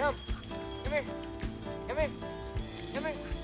Come. Come here. Come here. Come here.